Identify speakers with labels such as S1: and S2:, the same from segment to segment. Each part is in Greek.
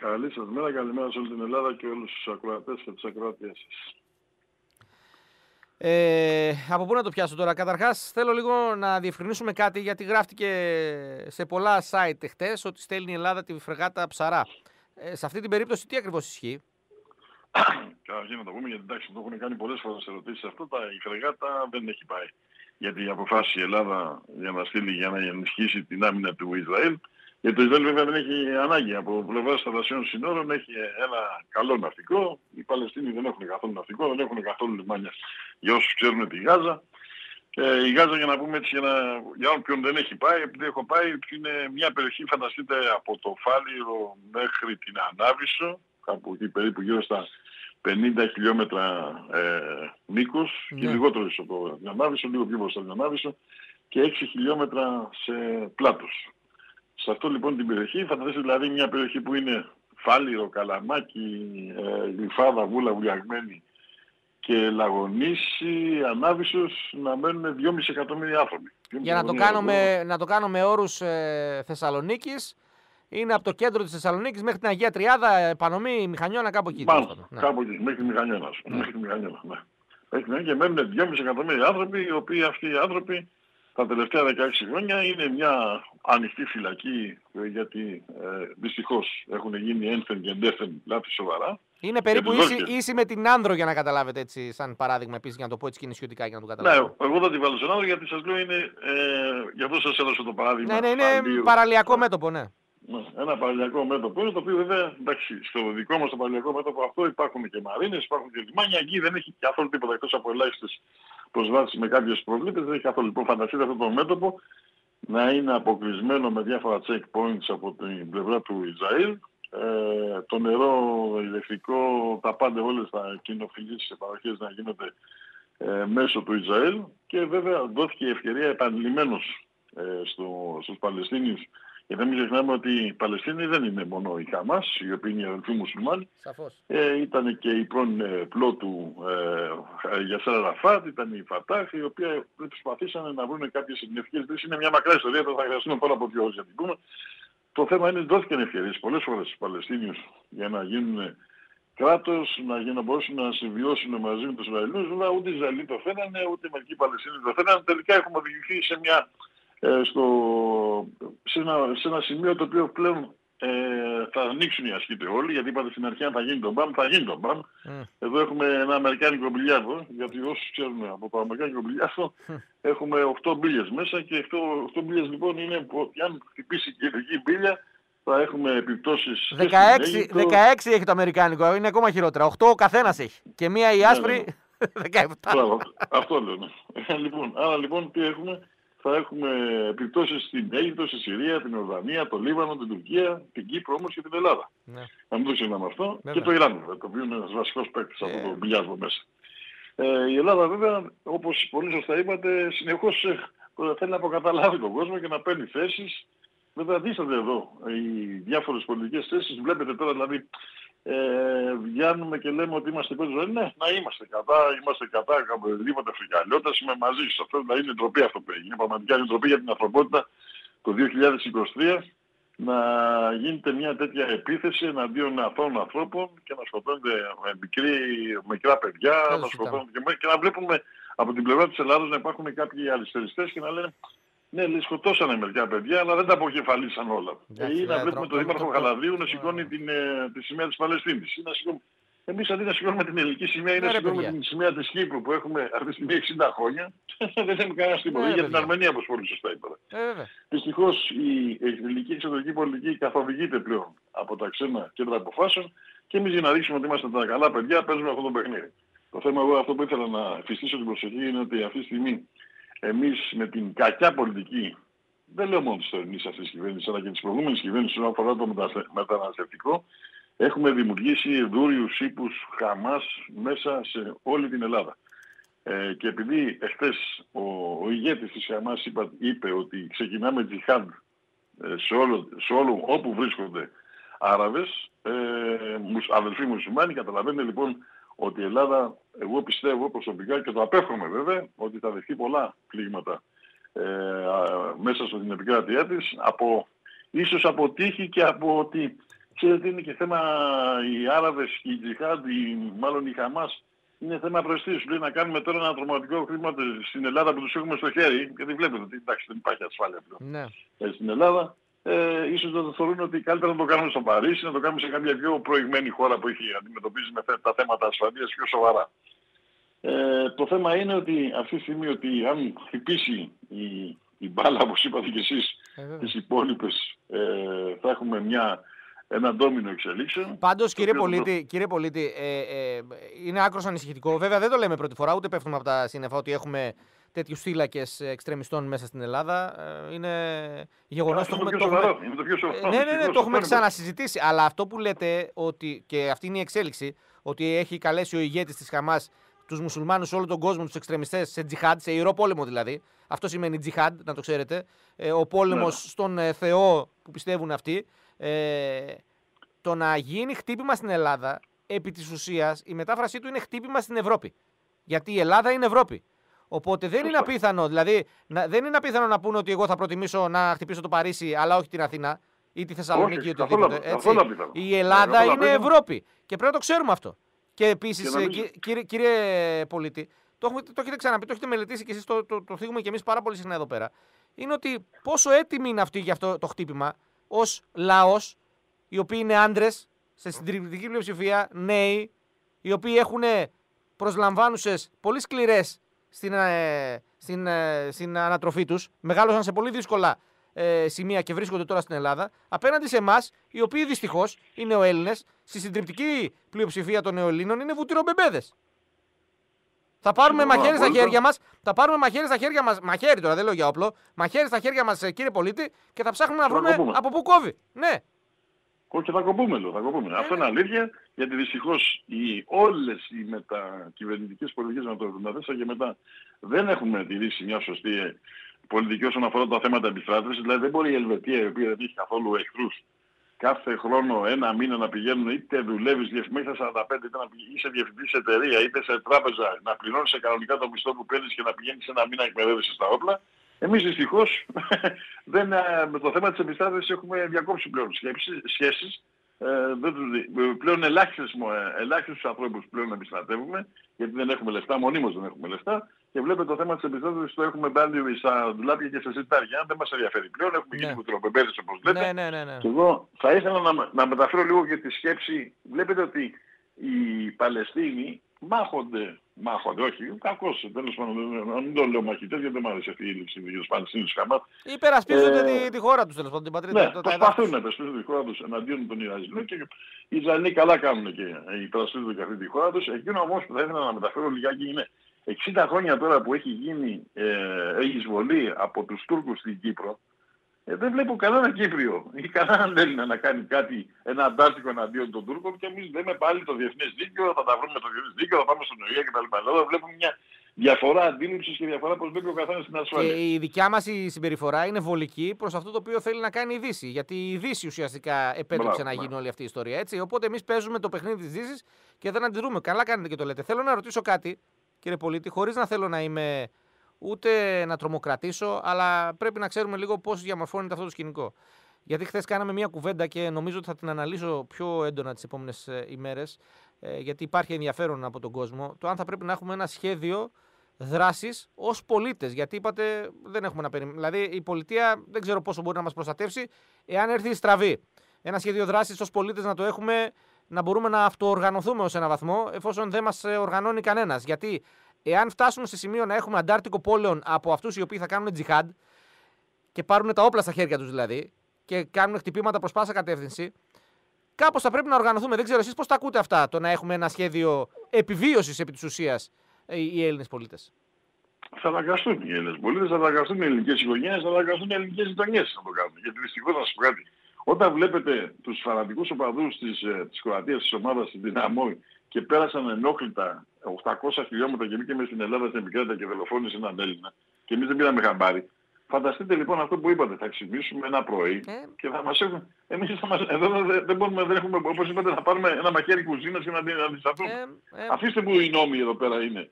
S1: Καλή σας μέρα, καλημέρα σε όλη την Ελλάδα και όλους τους ακροατές και τις ακροατές σας.
S2: Ε, από πού να το πιάσω τώρα; Καταρχάς θέλω λίγο να διευκρινίσουμε κάτι γιατί γράφτηκε σε πολλά site χτες ότι στέλνει η Ελλάδα τη φρεγάτα ψαρά. Ε, σε αυτή την περίπτωση τι ακριβώς ισχύει;
S1: Καταρχήν να το πούμε γιατί εντάξει το έχουν κάνει πολλές φορές ερωτήσεις αυτό. Τα, η φρεγάτα δεν έχει πάει. Γιατί αποφάσισε η Ελλάδα για να στείλει για να ενισχύσει την άμυνα του Ισραήλ γιατί το Ισραήλ βέβαια δεν έχει ανάγκη από πλευράς θαλασσιών συνόρων, έχει ένα καλό ναυτικό. Οι Παλαιστίνοι δεν έχουν καθόλου ναυτικό, δεν έχουν καθόλου λιμάνια για όσους ξέρουν τη Γάζα. Ε, η Γάζα για να πούμε έτσι, για, να, για όποιον δεν έχει πάει, επειδή έχω πάει, είναι μια περιοχή, φανταστείτε, από το Φάληρο μέχρι την Ανάβησο, κάπου εκεί περίπου γύρω στα 50 χιλιόμετρα ε, μήκος και ναι. λιγότερο από την Ανάβησο, λίγο πιο μπροστά την Ανάβησο και 6 χιλιόμετρα σε πλάτος. Σε αυτό λοιπόν την περιοχή, φανταστείτε δηλαδή μια περιοχή που είναι Φάληρο, Καλαμάκι, ε, Γλυφάδα, Βούλα, Βουλιαγμένη και Λαγονίση, Ανάβησος να μένουν 2,5 εκατομμύρια άνθρωποι.
S2: Για να το, κάνουμε, να το κάνουμε όρους ε, Θεσσαλονίκης, είναι από το κέντρο της Θεσσαλονίκης μέχρι την Αγία Τριάδα, ε, Πανομή, Μηχανιώνα, κάπου εκεί.
S1: Πάνω, ναι. κάπου εκεί, μέχρι Μηχανιώνας. Ναι. Μέχρι Μηχανιώνα, ναι. Μέχρι και μένουν 2,5 εκατομμύρια άνθρωποι, οι οποίοι αυτοί οι άνθρωποι τα τελευταία 16 χρόνια είναι μια ανοιχτή φυλακή ε, γιατί ε, δυστυχώς έχουν γίνει ένθεν και εντέθεν λάθη σοβαρά.
S2: Είναι περίπου ίση, ίση, με την Άνδρο για να καταλάβετε έτσι, σαν παράδειγμα επίσης για να το πω έτσι και νησιωτικά για να το καταλάβετε.
S1: Ναι, εγώ θα την βάλω στον Άνδρο γιατί σας λέω είναι, ε, γι' αυτό σας έδωσα το παράδειγμα.
S2: Ναι, ναι, είναι παραλιακό μέτωπο, ναι.
S1: Ναι, ένα παραλιακό μέτωπο είναι το οποίο βέβαια εντάξει, στο δικό μας το παραλιακό μέτωπο αυτό υπάρχουν και μαρίνες, υπάρχουν και λιμάνια. Εκεί δεν έχει καθόλου τίποτα εκτός από ελάχιστες προσβάσεις με κάποιες προβλήπες. Δεν έχει καθόλου. Λοιπόν, φανταστείτε αυτό το μέτωπο να είναι αποκλεισμένο με διάφορα checkpoints από την πλευρά του Ισραήλ. Ε, το νερό, ηλεκτρικό, τα πάντα όλες τα κοινοφιλήσεις παροχές να γίνονται ε, μέσω του Ισραήλ και βέβαια δόθηκε η ευκαιρία επανειλημμένως ε, στο, στους Παλαιστίνιους γιατί μην ξεχνάμε ότι οι Παλαιστίνοι δεν είναι μόνο οι Χαμάς, οι οποίοι είναι οι αδελφοί μουσουλμάνοι. Ε, ήταν και η πρώην ε, πλότου ε, για Ραφάτ, ήταν η Φατάχ, οι οποίοι προσπαθήσαν να βρουν κάποιες ειρηνευτικές λύσεις. Είναι μια μακρά ιστορία, θα χρειαστούμε πάρα από δύο ώρες για την πούμε. Το θέμα είναι ότι δόθηκαν ευκαιρίες πολλές φορές στους Παλαιστίνιους για να γίνουν κράτος, να, για να μπορέσουν να συμβιώσουν μαζί με τους Ισραηλούς. Βέβαια ούτε οι Ισραηλοί το φαίνανε, ούτε μερικοί Παλαιστίνοι το φαίνανε. Τελικά έχουμε οδηγηθεί σε μια ε, στο, σε, ένα, σε ένα σημείο το οποίο πλέον ε, θα ανοίξουν οι ασκήτες όλοι, γιατί είπατε στην αρχή αν θα γίνει το μπαμ, θα γίνει το μπαμ. Mm. Εδώ έχουμε ένα αμερικάνικο μπιλιάρδο, γιατί όσους ξέρουν από το αμερικάνικο μπιλιάρδο, mm. έχουμε 8 μπίλιες μέσα και 8, 8 μπίλιες λοιπόν είναι, αν χτυπήσει η κεντρική μπίλια, θα έχουμε επιπτώσεις
S2: 16, 16 έχει το αμερικάνικο, είναι ακόμα χειρότερα. 8 ο καθένας έχει. Και μία η άσπρη, ναι, 17.
S1: Ναι. αυτό λέω. Ναι. λοιπόν, άρα λοιπόν τι έχουμε, θα έχουμε επιπτώσεις στην Αίγυπτο, στη Συρία, την Ορδανία, το Λίβανο, την Τουρκία, την Κύπρο όμως και την Ελλάδα. Ναι. Να μην το ξεχνάμε αυτό. Και το Ιράν το οποίο είναι ένας βασικός παίκτης από ε. τον πιλιάσμα μέσα. Ε, η Ελλάδα βέβαια, όπως πολύ σωστά είπατε, συνεχώς ε, θέλει να αποκαταλάβει τον κόσμο και να παίρνει θέσεις. Βέβαια δίστανται εδώ οι διάφορες πολιτικές θέσεις. Βλέπετε τώρα δηλαδή ε, βγαίνουμε και λέμε ότι είμαστε υπέρ ζωή. Ναι, να είμαστε κατά, είμαστε κατά οποιοδήποτε φρικαλιότητα, είμαι μαζί σας. Αυτό δηλαδή είναι ντροπή αυτό που έγινε. Πραγματικά είναι ντροπή για την ανθρωπότητα το 2023 να γίνεται μια τέτοια επίθεση εναντίον αθώων ανθρώπων και να σκοτώνται με μικρή, μικρά παιδιά να σκοτώνται και, και να βλέπουμε από την πλευρά της Ελλάδος να υπάρχουν κάποιοι αριστεριστές και να λένε ναι, λέει, σκοτώσανε μερικά παιδιά, αλλά δεν τα αποκεφαλίσαν όλα. Ή να βλέπουμε τον Δήμαρχο Γαλαδίου να σηκώνει την, ε, τη σημαία της Παλαιστίνης. Ή να σηκώνει... Εμείς αντί να σηκώνουμε την ελληνική σημαία ή να ναι, σηκώνουμε την σημαία της Κύπρου που έχουμε αυτή τη στιγμή 60 χρόνια, δεν έχουμε κανένας τίποτα. Ναι, για την Αρμενία όπως πολύ σωστά είπατε. Ε, Δυστυχώς η ελληνική εξωτερική πολιτική καθοδηγείται πλέον από τα ξένα κέντρα αποφάσεων και εμείς για να δείξουμε ότι είμαστε τα καλά παιδιά παίζουμε αυτό το παιχνίδι. Το θέμα εγώ αυτό που ήθελα να εφιστήσω την προσοχή είναι ότι αυτή τη στιγμή εμείς με την κακιά πολιτική, δεν λέω μόνο της τωρινής αυτής της κυβέρνησης, αλλά και της προηγούμενης κυβέρνησης όσον αφορά το μεταναστευτικό, έχουμε δημιουργήσει δούριους ύπους Χαμάς μέσα σε όλη την Ελλάδα. Ε, και επειδή εχθές ο, ο ηγέτης της Χαμάς είπε, είπε ότι ξεκινάμε τζιχάντ ε, σε, όλο, σε όλο όπου βρίσκονται Άραβες, ε, αδελφοί μουσουλμάνοι, καταλαβαίνετε λοιπόν ότι η Ελλάδα, εγώ πιστεύω προσωπικά και το απέφχομαι βέβαια, ότι θα δεχτεί πολλά πλήγματα ε, μέσα στην επικράτειά της, από, ίσως από τύχη και από ότι Ξέρετε είναι και θέμα οι Άραβες και οι Τζιχάντ, μάλλον οι Χαμάς, είναι θέμα προστήσεως. Λέει να κάνουμε τώρα ένα τρομακτικό χρήμα στην Ελλάδα που τους έχουμε στο χέρι, γιατί βλέπετε ότι εντάξει δεν υπάρχει ασφάλεια πλέον. Ναι. Ε, στην Ελλάδα, ε, ίσως να το θεωρούν ότι καλύτερα να το κάνουμε στο Παρίσι, να το κάνουμε σε κάποια πιο προηγμένη χώρα που έχει αντιμετωπίσει με τα θέματα ασφαλείας πιο σοβαρά. Ε, το θέμα είναι ότι αυτή τη στιγμή ότι αν χτυπήσει η, η μπάλα, όπως είπατε και εσείς, ε, τις υπόλοιπες, ε, θα έχουμε μια ένα ντόμινο εξελίξεων.
S2: Πάντως, κύριε, Πολίτη, κύριε Πολίτη ε, ε, είναι άκρος ανησυχητικό. Βέβαια, δεν το λέμε πρώτη φορά, ούτε πέφτουμε από τα σύννεφα ότι έχουμε τέτοιους θύλακε εξτρεμιστών μέσα στην Ελλάδα. Ε, είναι γεγονός.
S1: Το, το, το πιο σοβαρό.
S2: Ναι, ναι, ναι, το έχουμε ξανασυζητήσει. Αλλά αυτό που λέτε, ότι, και αυτή είναι η εξέλιξη, ότι έχει καλέσει ο ηγέτης της Χαμάς τους μουσουλμάνους σε όλο τον κόσμο, τους εξτρεμιστές, σε τζιχάντ, σε ιερό πόλεμο δηλαδή. Αυτό σημαίνει τζιχάντ, να το ξέρετε. Ε, ο πόλεμος ναι. στον ε, Θεό που πιστεύουν αυτοί. Ε, το να γίνει χτύπημα στην Ελλάδα, επί της ουσίας, η μετάφρασή του είναι χτύπημα στην Ευρώπη. Γιατί η Ελλάδα είναι Ευρώπη. Οπότε δεν είναι απίθανο, δηλαδή να, δεν είναι απίθανο να πούνε ότι εγώ θα προτιμήσω να χτυπήσω το Παρίσι, αλλά όχι την Αθήνα ή τη Θεσσαλονίκη ή οτιδήποτε. Έτσι. Η Ελλάδα είναι Ευρώπη. Και πρέπει να το ξέρουμε αυτό. Και επίσης, ε, κύριε, κύριε Πολίτη, το, έχουμε, το έχετε ξαναπεί, το έχετε μελετήσει και εσείς το, το, το θίγουμε και εμείς πάρα πολύ συχνά εδώ πέρα. Είναι ότι πόσο έτοιμοι είναι αυτοί για αυτό το χτύπημα ως λαός οι οποίοι είναι άντρες, σε συντριπτική πλειοψηφία, νέοι, οι οποίοι έχουν προσλαμβάνουσες πολύ σκληρές στην, ε, στην, ε, στην ανατροφή τους, μεγάλωσαν σε πολύ δύσκολα ε, σημεία και βρίσκονται τώρα στην Ελλάδα, απέναντι σε εμάς, οι οποίοι δυστυχώς είναι ο Έλληνες, στη συντριπτική πλειοψηφία των Νεοελλήνων είναι βούτυρομπεμπέδε. Θα πάρουμε μαχαίρι στα χέρια μας. Θα πάρουμε μαχαίρι στα χέρια μας. Μαχαίρι τώρα, δεν λέω για όπλο. Μαχαίρι στα χέρια μας, κύριε πολίτη, και θα ψάχνουμε να βρούμε από πού κόβει. Ναι.
S1: Όχι, θα κοπούμε, λέω, θα κοπούμε. Αυτό είναι αλήθεια, γιατί δυστυχώς οι, όλες οι μετακυβερνητικές πολιτικές με το 1974 και μετά δεν έχουν τηρήσει μια σωστή πολιτική όσον αφορά τα θέματα επιστράτευσης. Δηλαδή δεν μπορεί η Ελβετία, η οποία δεν έχει καθόλου εχθρούς, κάθε χρόνο ένα μήνα να πηγαίνουν είτε δουλεύεις μέχρι τα 45 είτε να είσαι διευθυντής σε εταιρεία είτε σε τράπεζα να πληρώνεις κανονικά το μισθό που παίρνεις και να πηγαίνεις ένα μήνα εκπαιδεύεσαι στα όπλα εμείς δυστυχώς δεν, ε, με το θέμα της επιστράτευσης έχουμε διακόψει πλέον σχέσεις. Ε, δεν, πλέον ελάχιστες, ε, ελάχιστους ανθρώπους πλέον επιστρατεύουμε, γιατί δεν έχουμε λεφτά, μονίμως δεν έχουμε λεφτά. Και βλέπετε το θέμα της επιστράτευσης το έχουμε πάλι στα δουλάπια και σε σιτάρια. Δεν μας ενδιαφέρει πλέον, έχουμε γίνει ναι. όπως λέτε.
S2: Ναι, ναι, ναι, ναι.
S1: Και εγώ θα ήθελα να, να μεταφέρω λίγο και τη σκέψη. Βλέπετε ότι οι Παλαιστίνοι μάχονται, μάχονται, όχι, κακώς, τέλος πάντων, να μην το λέω μαχητές, γιατί δεν μου άρεσε αυτή η λήψη για τους Παλαιστίνους Χαμάτ.
S2: Υπερασπίζονται ε, τη, τη, χώρα τους, τέλος πάντων, την πατρίδα.
S1: Ναι, το, προσπαθούν να υπερασπίζουν τη χώρα τους εναντίον των Ιραζινών και οι Ισραηλοί καλά κάνουν και υπερασπίζονται και αυτή τη χώρα τους. Εκείνο όμως που θα ήθελα να μεταφέρω λιγάκι είναι 60 χρόνια τώρα που έχει γίνει ε, εισβολή από τους Τούρκους στην Κύπρο, ε, δεν βλέπω κανένα Κύπριο ή κανέναν Έλληνα να κάνει κάτι, ένα αντάρτικο εναντίον των Τούρκων και εμείς λέμε πάλι το διεθνές δίκαιο, θα τα βρούμε το διεθνές δίκαιο, θα πάμε στον ΟΗΕ κτλ. Εδώ βλέπουμε μια διαφορά αντίληψης και διαφορά πώς βλέπει ο καθένας την ασφάλεια.
S2: Και η δικιά μας η συμπεριφορά είναι βολική προς αυτό το οποίο θέλει να κάνει η Δύση. Γιατί η Δύση ουσιαστικά επέτρεψε να γίνει όλη αυτή η ιστορία. Έτσι. Οπότε εμείς παίζουμε το παιχνίδι της Δύσης και δεν αντιδρούμε. Καλά κάνετε και το λέτε. Θέλω να ρωτήσω κάτι, κύριε Πολίτη, χωρίς να θέλω να είμαι ούτε να τρομοκρατήσω, αλλά πρέπει να ξέρουμε λίγο πώς διαμορφώνεται αυτό το σκηνικό. Γιατί χθες κάναμε μια κουβέντα και νομίζω ότι θα την αναλύσω πιο έντονα τις επόμενες ημέρες, ε, γιατί υπάρχει ενδιαφέρον από τον κόσμο, το αν θα πρέπει να έχουμε ένα σχέδιο δράσης ως πολίτες. Γιατί είπατε, δεν έχουμε να περιμένουμε. Δηλαδή, η πολιτεία δεν ξέρω πόσο μπορεί να μας προστατεύσει, εάν έρθει η στραβή. Ένα σχέδιο δράσης ως πολίτες να το έχουμε, να μπορούμε να αυτοοργανωθούμε ως ένα βαθμό, εφόσον δεν μας οργανώνει κανένας. Γιατί εάν φτάσουμε σε σημείο να έχουμε αντάρτικο πόλεων από αυτούς οι οποίοι θα κάνουν τζιχάντ και πάρουν τα όπλα στα χέρια τους δηλαδή και κάνουν χτυπήματα προς πάσα κατεύθυνση, κάπως θα πρέπει να οργανωθούμε. Δεν ξέρω εσείς πώς τα ακούτε αυτά, το να έχουμε ένα σχέδιο επιβίωσης επί της ουσίας ε, οι Έλληνες πολίτες.
S1: Θα αναγκαστούν οι Έλληνες πολίτες, θα αναγκαστούν οι ελληνικές οικογένειες, θα αναγκαστούν οι ελληνικές γειτονιές να το κάνουν. Γιατί δυστυχώς να σας πω κάτι. Όταν βλέπετε τους φανατικούς οπαδούς της ε, Κροατίας, της ομάδας της Δυναμό και πέρασαν ενόχλητα 800 χιλιόμετρα και μπήκε στην Ελλάδα στην επικράτεια και δολοφόνησε έναν Έλληνα και εμείς δεν πήραμε χαμπάρι. Φανταστείτε λοιπόν αυτό που είπατε, θα ξυπνήσουμε ένα πρωί ε. και θα μας έχουν... Εμείς θα μας... εδώ δεν, μπορούμε, δεν έχουμε, όπως είπατε, να πάρουμε ένα μαχαίρι κουζίνας και να αντισταθούμε. Ε, ε. Αφήστε που οι νόμοι εδώ πέρα είναι.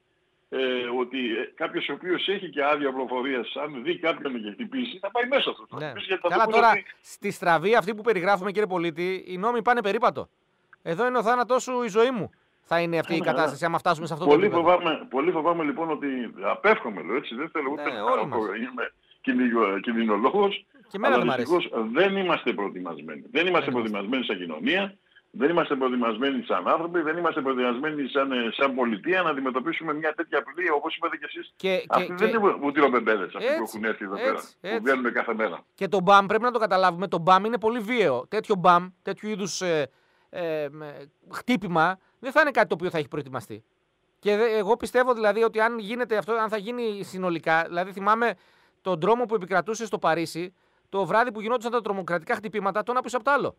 S1: ε, ότι ε, κάποιος ο οποίος έχει και άδεια προφορία, αν δει κάποιον και χτυπήσει, θα πάει μέσα του.
S2: Ναι. Καλά, τώρα
S1: ότι...
S2: στη στραβή αυτή που περιγράφουμε, κύριε Πολίτη, οι νόμοι πάνε περίπατο. Εδώ είναι ο θάνατός σου η ζωή μου. Θα είναι αυτή η ναι, ναι. κατάσταση, άμα φτάσουμε σε αυτό
S1: πολύ
S2: το επίπεδο.
S1: Φοβάμαι, πολύ φοβάμαι λοιπόν ότι απέφχομαι, λέω έτσι. Δεν θέλω ούτε
S2: ναι, να
S1: είμαι κινδυνολόγο. Αλλά δυστυχώ δεν είμαστε προετοιμασμένοι. Δεν είμαστε προετοιμασμένοι σαν κοινωνία. Δεν είμαστε προετοιμασμένοι σαν άνθρωποι, δεν είμαστε προετοιμασμένοι σαν, ε, σαν πολιτεία να αντιμετωπίσουμε μια τέτοια απειλή όπως είπατε και εσείς. Και, αυτοί και, δεν είναι βουτυροπεμπέδες αυτοί που έχουν έρθει εδώ πέρα, που βγαίνουν κάθε μέρα.
S2: Και το μπαμ πρέπει να το καταλάβουμε, το μπαμ είναι πολύ βίαιο. Τέτοιο μπαμ, τέτοιου είδους ε, ε, χτύπημα δεν θα είναι κάτι το οποίο θα έχει προετοιμαστεί. Και εγώ πιστεύω δηλαδή ότι αν γίνεται αυτό, αν θα γίνει συνολικά, δηλαδή θυμάμαι τον τρόμο που επικρατούσε στο Παρίσι το βράδυ που γινόντουσαν τα τρομοκρατικά χτυπήματα, το ένα πίσω από το άλλο.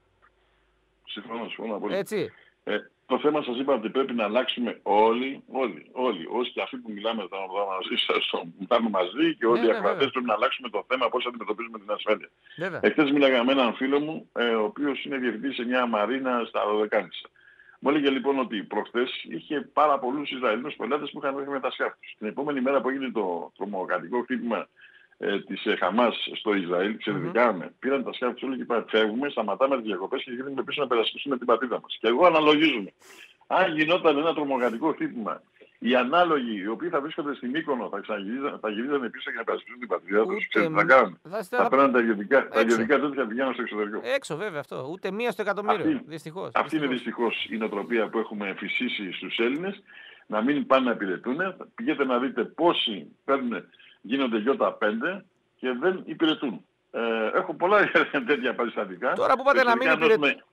S1: Συμφωνώ, συμφωνώ πολύ.
S2: Έτσι.
S1: Ε, το θέμα σας είπα ότι πρέπει να αλλάξουμε όλοι, όλοι, όλοι, όσοι και αυτοί που μιλάμε τα μαζί σας, μιλάμε μαζί και όλοι ναι, οι ναι, πρέπει να αλλάξουμε το θέμα πώς αντιμετωπίζουμε την ασφάλεια. Εχθές μίλαγα με έναν φίλο μου, ε, ο οποίος είναι διευθυντής σε μια μαρίνα στα Ροδεκάνησα. Μου έλεγε λοιπόν ότι προχθές είχε πάρα πολλούς Ισραηλινούς πελάτες που είχαν έρθει με τα σκάφη Την επόμενη μέρα που έγινε το τρομοκρατικό χτύπημα ε, της ε, Χαμάς στο Ισραήλ, ξεδικάμε, mm-hmm. πήραν τα σκάφη τους όλοι και είπαν φεύγουμε, σταματάμε τις διακοπές και γυρίζουμε πίσω να περασπίσουμε την πατρίδα μας. Και εγώ αναλογίζουμε. Αν γινόταν ένα τρομοκρατικό χτύπημα, οι ανάλογοι οι οποίοι θα βρίσκονται στην Μύκονο θα, θα γυρίζανε πίσω για να περασπίσουν την πατρίδα τους, ξέρετε τι θα κάνουν. Θα παίρνουν τα ιδιωτικά, τα ιδιωτικά τέτοια πηγαίνουν στο εξωτερικό.
S2: Έξω βέβαια αυτό. Ούτε μία στο εκατομμύριο. Αυτή, δυστυχώς.
S1: Αυτή είναι δυστυχώς η νοοτροπία που έχουμε φυσήσει στους Έλληνες να μην πάνε να υπηρετούν. Πηγαίνετε να δείτε πόσοι παίρνουν γίνονται γιώτα 5 και δεν υπηρετούν. Ε, έχω πολλά τέτοια περιστατικά.
S2: Τώρα που πάτε να μην υπηρετούν.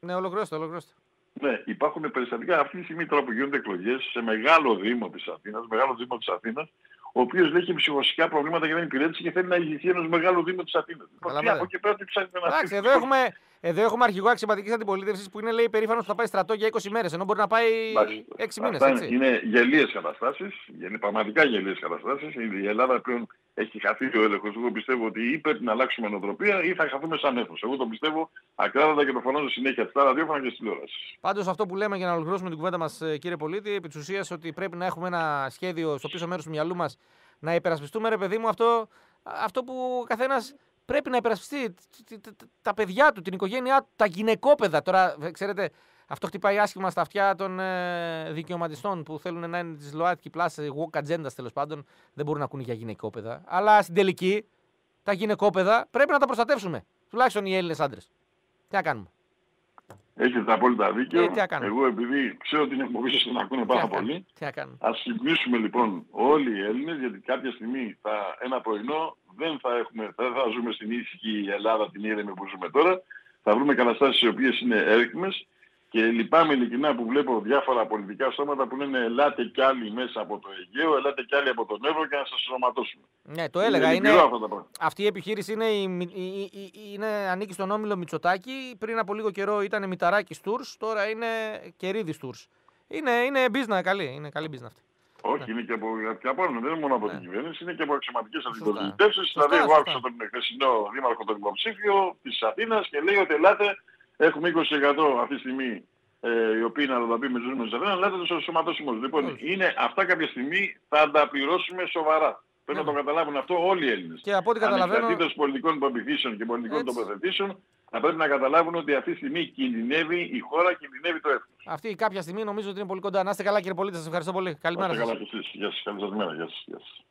S2: Ναι, ολοκληρώστε, ολοκληρώστε.
S1: Ναι, υπάρχουν περιστατικά αυτή τη στιγμή τώρα που γίνονται εκλογές σε μεγάλο δήμο της Αθήνας, μεγάλο δήμο της Αθήνας, ο οποίος έχει ψυχοσικά προβλήματα για την υπηρέτηση και θέλει να ηγηθεί ενός μεγάλου δήμου της Αθήνας.
S2: Λοιπόν, από εκεί πέρα τι ψάχνετε να Εντάξει, εδώ έχουμε, εδώ έχουμε αρχηγό αξιωματικής αντιπολίτευσης που είναι λέει περήφανος που θα πάει στρατό για 20 μέρες, ενώ μπορεί να πάει 6 μήνες.
S1: Είναι γελίες καταστάσεις, είναι πραγματικά γελίες καταστάσεις. Η Ελλάδα πλέον έχει χαθεί ο έλεγχος. Εγώ πιστεύω ότι ή πρέπει να αλλάξουμε νοοτροπία ή θα χαθούμε σαν έθνο. Εγώ το πιστεύω ακράδαντα και το φωνάζω συνέχεια στα ραδιόφωνα και στη τηλεόραση.
S2: Πάντως αυτό που λέμε για να ολοκληρώσουμε την κουβέντα μας, ε, κύριε Πολίτη, επί της ουσίας ότι πρέπει να έχουμε ένα σχέδιο στο πίσω μέρος του μυαλού μας να υπερασπιστούμε, ρε παιδί μου, αυτό, αυτό που ο καθένας πρέπει να υπερασπιστεί τα παιδιά του, την οικογένειά του, τα γυναικόπαιδα. Τώρα, ξέρετε, αυτό χτυπάει άσχημα στα αυτιά των ε, δικαιωματιστών που θέλουν να είναι της ΛΟΑΤΚΙ πλάση, walk agenda τέλος πάντων. Δεν μπορούν να ακούνε για γυναικόπαιδα. Αλλά στην τελική, τα γυναικόπαιδα πρέπει να τα προστατεύσουμε. Τουλάχιστον οι Έλληνες άντρες. Τι να κάνουμε;
S1: Έχετε απόλυτα δίκιο. Ε, Εγώ επειδή ξέρω την εκπομπή σας την ακούνε πάρα πολύ. Ας ξυπνήσουμε λοιπόν όλοι οι Έλληνες γιατί κάποια στιγμή θα, ένα πρωινό δεν θα, έχουμε, δεν θα ζούμε στην ήσυχη Ελλάδα την ήρεμη που ζούμε τώρα. Θα βρούμε καταστάσεις οι οποίες είναι έρκμες και λυπάμαι ειλικρινά που βλέπω διάφορα πολιτικά σώματα που λένε ελάτε κι άλλοι μέσα από το Αιγαίο, ελάτε κι άλλοι από τον Εύρο και να σας σωματώσουμε.
S2: Ναι, το έλεγα. Είναι, είναι... Αυτή η επιχείρηση είναι, είναι, ανήκει στον όμιλο Μητσοτάκη. Πριν από λίγο καιρό ήταν Μηταράκη Τούρ, τώρα είναι Κερίδη Τούρ. Είναι, είναι business καλή, είναι καλή business αυτή.
S1: Όχι, ναι. είναι και από, και από δεν είναι μόνο από ναι. την κυβέρνηση, είναι και από αξιωματικές αντιπολιτεύσεις. Δηλαδή, εγώ άκουσα τον χθεσινό δήμαρχο τον υποψήφιο της Αθήνας και λέει ότι ελάτε Έχουμε 20% αυτή τη στιγμή ε, οι οποίοι είναι αλλοδαποί με ζούμε σε αλλά δεν το σωματώσουμε Λοιπόν, είναι, αυτά κάποια στιγμή θα τα πληρώσουμε σοβαρά. Πρέπει να το καταλάβουν αυτό όλοι οι Έλληνες.
S2: Και από ό,τι καταλαβαίνω...
S1: Ανεξαρτήτως πολιτικών υποπηχήσεων και πολιτικών τοποθετήσεων, θα πρέπει να καταλάβουν ότι αυτή τη στιγμή κινδυνεύει η χώρα, κινδυνεύει το έθνος.
S2: Αυτή κάποια στιγμή νομίζω ότι είναι πολύ κοντά. Να είστε καλά κύριε Πολίτη, σας ευχαριστώ πολύ. Καλημέρα σας.
S1: Καλά και εσείς. Γεια σας. Καλή σας μέρα. Γεια σας. Γεια σας.